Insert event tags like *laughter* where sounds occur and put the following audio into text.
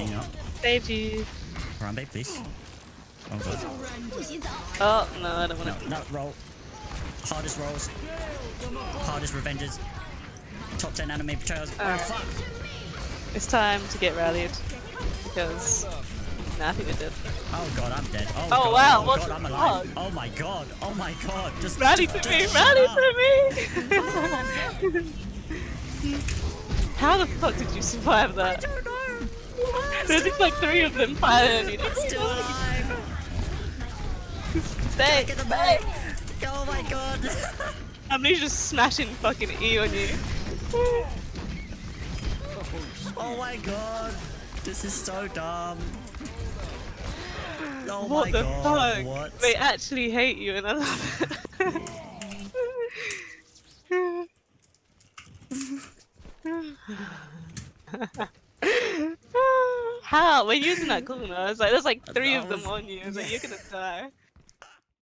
Backing up. Save you. Harambe, please. Oh god. Oh, no, I don't want to. no, roll. Hardest rolls. Hardest revenges. Top 10 anime betrayals. Ah. Oh, Alright. fuck! It's time to get rallied. Because. Nah, I think we're dead. Oh god, I'm dead. Oh, Oh, god, wow, oh what god, the I'm alive. fuck? Oh my god, oh my god. Just Rally to me! Rally to me! *laughs* How the fuck did you survive I that? Don't know. There's just like three of them firing you. Still alive. Stay! Get the Stay! bag. Oh my god. *laughs* I'm literally just smashing fucking E on you. Oh my god. This is so dumb. Oh what my the god. fuck? What? They actually hate you and I love it. *laughs* *laughs* How? When using that cooldown, I was like, there's like three of them on you. I was like, you're gonna *laughs* die.